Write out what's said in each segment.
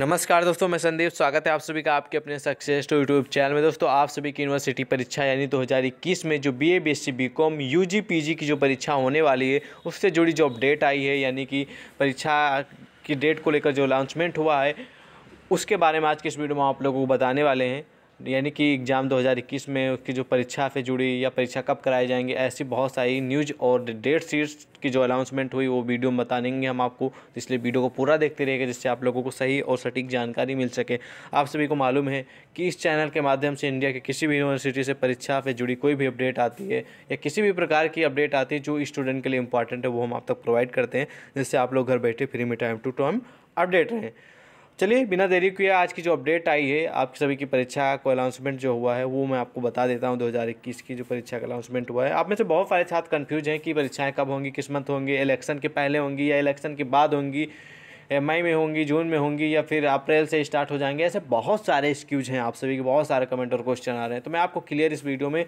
नमस्कार दोस्तों, मैं संदीप, स्वागत है आप सभी का आपके अपने सक्सेस टू यूट्यूब चैनल में। दोस्तों, आप सभी की यूनिवर्सिटी परीक्षा यानी 2021 में जो B A B S C B com U G P G की जो परीक्षा होने वाली है, उससे जुड़ी जो अपडेट आई है, यानी कि परीक्षा की डेट को लेकर जो अनाउंसमेंट हुआ है, उसके बारे में आज के इस वीडियो में आप लोगों को बताने वाले हैं। यानी कि एग्ज़ाम 2021 में उसकी जो परीक्षा से जुड़ी या परीक्षा कब कराई जाएँगे, ऐसी बहुत सारी न्यूज़ और डेट सीट्स की जो अनाउंसमेंट हुई, वो वीडियो में बता देंगे हम आपको, इसलिए वीडियो को पूरा देखते रहेगा जिससे आप लोगों को सही और सटीक जानकारी मिल सके। आप सभी को मालूम है कि इस चैनल के माध्यम से इंडिया के किसी भी यूनिवर्सिटी से परीक्षा से जुड़ी कोई भी अपडेट आती है या किसी भी प्रकार की अपडेट आती है जो स्टूडेंट के लिए इंपॉर्टेंट है, वो हम आप तक प्रोवाइड करते हैं, जिससे आप लोग घर बैठे फ्री में टाइम टू टाइम अपडेट रहें। चलिए, बिना देरी किए आज की जो अपडेट आई है आप सभी की परीक्षा को अनाउंसमेंट जो हुआ है, वो मैं आपको बता देता हूँ 2021 की जो परीक्षा का अनाउंसमेंट हुआ है। आप में से बहुत सारे छात्र कंफ्यूज हैं कि परीक्षाएँ कब होंगी, किस मंथ होंगी इलेक्शन के पहले होंगी या इलेक्शन के बाद होंगी मई में होंगी जून में होंगी या फिर अप्रैल से स्टार्ट हो जाएँगे, ऐसे बहुत सारे एक्सक्यूज हैं, आप सभी के बहुत सारे कमेंट और क्वेश्चन आ रहे हैं। तो मैं आपको क्लियर इस वीडियो में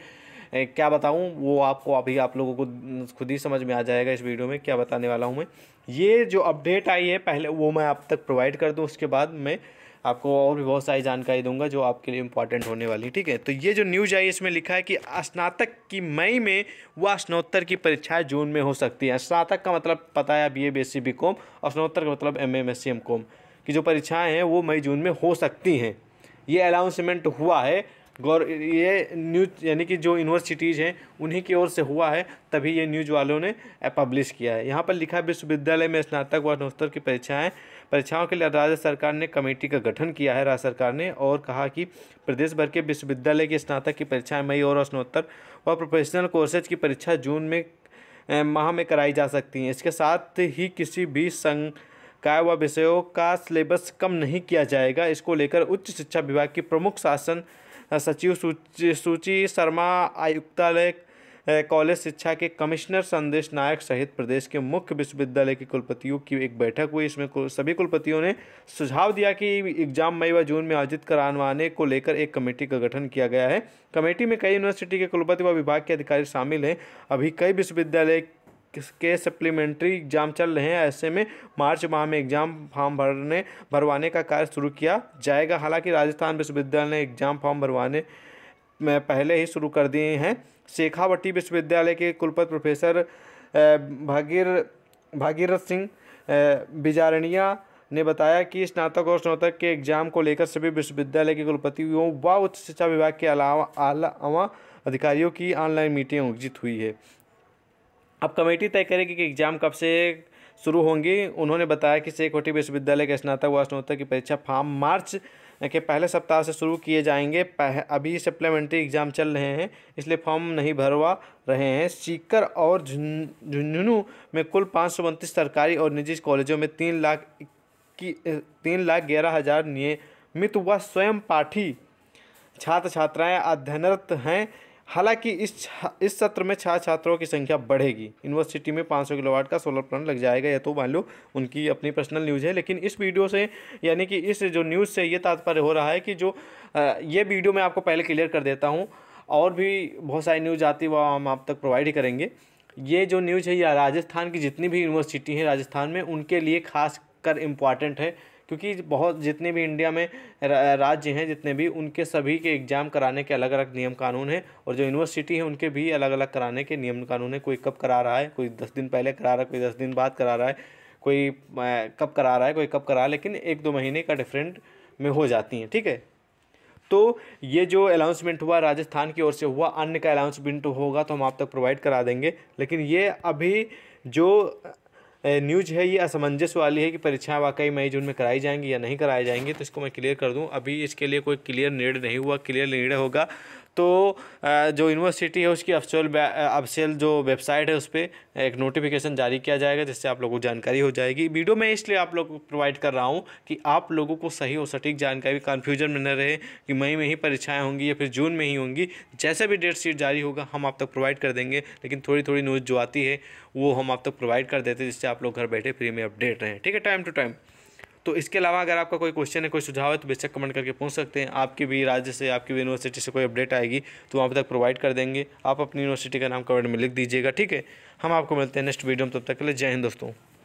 क्या बताऊँ, वो आपको अभी आप लोगों को खुद ही समझ में आ जाएगा इस वीडियो में, क्या बताने वाला हूँ मैं। ये जो अपडेट आई है, पहले वो मैं आप तक प्रोवाइड कर दूँ, उसके बाद मैं आपको और भी बहुत सारी जानकारी दूँगा जो आपके लिए इंपॉर्टेंट होने वाली, ठीक है? तो ये जो न्यूज़ आई, इसमें लिखा है कि स्नातक की मई में व स्नोत्तर की परीक्षाएँ जून में हो सकती हैं। स्नातक का मतलब पता है B A B S C B com और स्नोत्तर का मतलब M M S C M com की जो परीक्षाएँ हैं, वो मई जून में हो सकती हैं। ये अनाउंसमेंट हुआ है गौर, ये न्यूज़, यानी कि जो यूनिवर्सिटीज़ हैं, उन्हीं की ओर से हुआ है, तभी ये न्यूज़ वालों ने पब्लिश किया है। यहाँ पर लिखा विश्वविद्यालय में स्नातक व स्नोत्तर की परीक्षाएँ, परीक्षाओं के लिए राज्य सरकार ने कमेटी का गठन किया है, राज्य सरकार ने, और कहा कि प्रदेश भर के विश्वविद्यालय के स्नातक की परीक्षाएँ मई और स्नोत्तर व प्रोफेशनल कोर्सेज की परीक्षा जून में माह में कराई जा सकती हैं। इसके साथ ही किसी भी संकाय व विषयों का सिलेबस कम नहीं किया जाएगा। इसको लेकर उच्च शिक्षा विभाग की प्रमुख शासन सचिव सूची शर्मा आयुक्तालय कॉलेज शिक्षा के कमिश्नर संदेश नायक सहित प्रदेश के मुख्य विश्वविद्यालय के कुलपतियों की एक बैठक हुई। इसमें सभी कुलपतियों ने सुझाव दिया कि एग्ज़ाम मई व जून में आयोजित करवाने को लेकर एक कमेटी का गठन किया गया है। कमेटी में कई यूनिवर्सिटी के कुलपति व विभाग के अधिकारी शामिल हैं। अभी कई विश्वविद्यालय के सप्लीमेंट्री एग्ज़ाम चल रहे हैं, ऐसे में मार्च माह में एग्ज़ाम फॉर्म भरने, भरवाने का कार्य शुरू किया जाएगा। हालाँकि राजस्थान विश्वविद्यालय ने एग्ज़ाम फॉर्म भरवाने में पहले ही शुरू कर दिए हैं। शेखावटी विश्वविद्यालय के कुलपति प्रोफेसर भागीर, भागीरथ सिंह बिजारणिया ने बताया कि स्नातक और स्नातक के एग्ज़ाम को लेकर सभी विश्वविद्यालय के कुलपतियों व उच्च शिक्षा विभाग के अलावा अलावा अधिकारियों की ऑनलाइन मीटिंग आयोजित हुई है। अब कमेटी तय करेगी कि एग्ज़ाम कब से शुरू होंगी। उन्होंने बताया कि शेखोटी विश्वविद्यालय के स्नातक व स्नातक की परीक्षा फॉर्म मार्च के पहले सप्ताह से शुरू किए जाएँगे। अभी सप्लीमेंट्री एग्ज़ाम चल रहे हैं, इसलिए फॉर्म नहीं भरवा रहे हैं। सीकर और झुंझुनू में कुल पाँच सौ उनतीस सरकारी और निजी कॉलेजों में तीन लाख की तीन लाख ग्यारह हज़ार नियमित व स्वयं पाठी छात्र छात्राएँ अध्ययनरत हैं। हालाँकि इस इस सत्र में छात्र छात्रों की संख्या बढ़ेगी। यूनिवर्सिटी में 500 किलोवाट का सोलर प्लांट लग जाएगा या तो मान लो उनकी अपनी पर्सनल न्यूज़ है, लेकिन इस वीडियो से, यानी कि इस जो न्यूज़ से ये तात्पर्य हो रहा है कि जो ये वीडियो मैं आपको पहले क्लियर कर देता हूँ, और भी बहुत सारी न्यूज़ आती है वह हम आप तक प्रोवाइड ही करेंगे। ये जो न्यूज़ है, ये राजस्थान की जितनी भी यूनिवर्सिटी हैं राजस्थान में, उनके लिए खास कर इंपॉर्टेंट है। क्योंकि बहुत, जितने भी इंडिया में राज्य हैं, जितने भी, उनके सभी के एग्ज़ाम कराने के अलग अलग नियम कानून हैं और जो यूनिवर्सिटी है, उनके भी अलग अलग कराने के नियम कानून है। कोई कब करा रहा है, कोई दस दिन पहले करा रहा है, कोई दस दिन बाद करा रहा है, कोई कब करा रहा है, कोई कब करा लेकिन एक दो महीने का डिफरेंट में हो जाती हैं, ठीक है? तो ये जो अनाउंसमेंट हुआ, राजस्थान की ओर से हुआ, अन्य का अनाउंसमेंट होगा तो हम आप तक प्रोवाइड करा देंगे, लेकिन ये अभी जो न्यूज़ है, ये असमंजस वाली है कि परीक्षाएँ वाकई मई, जून में कराई जाएँगी या नहीं कराई जाएँगी तो इसको मैं क्लियर कर दूँ। अभी इसके लिए कोई क्लियर निर्णय नहीं हुआ, क्लियर निर्णय होगा। तो जो यूनिवर्सिटी है, उसकी अफसोल अफसेल जो वेबसाइट है, उस पर एक नोटिफिकेशन जारी किया जाएगा, जिससे आप लोगों को जानकारी हो जाएगी। वीडियो में इसलिए आप लोग को प्रोवाइड कर रहा हूँ कि आप लोगों को सही और सटीक जानकारी कन्फ्यूज़न में न रहे, कि मई में ही परीक्षाएँ होंगी या फिर जून में ही होंगी। जैसे भी डेट शीट जारी होगा, हम आप तक प्रोवाइड कर देंगे, लेकिन थोड़ी थोड़ी न्यूज़ जो आती है, वो हम आप तक प्रोवाइड कर देते हैं, जिससे आप लोग घर बैठे फ्री में अपडेट रहें। ठीक है टाइम टू टाइम तो इसके अलावा अगर आपका कोई क्वेश्चन है, कोई सुझाव है तो बेशक कमेंट करके पूछ सकते हैं। आपकी भी राज्य से, आपकी भी यूनिवर्सिटी से कोई अपडेट आएगी तो वहाँ तक प्रोवाइड कर देंगे। आप अपनी यूनिवर्सिटी का नाम कमेंट में लिख दीजिएगा, ठीक है? हम आपको मिलते हैं नेक्स्ट वीडियो में, तब तक के लिए जय हिंद दोस्तों।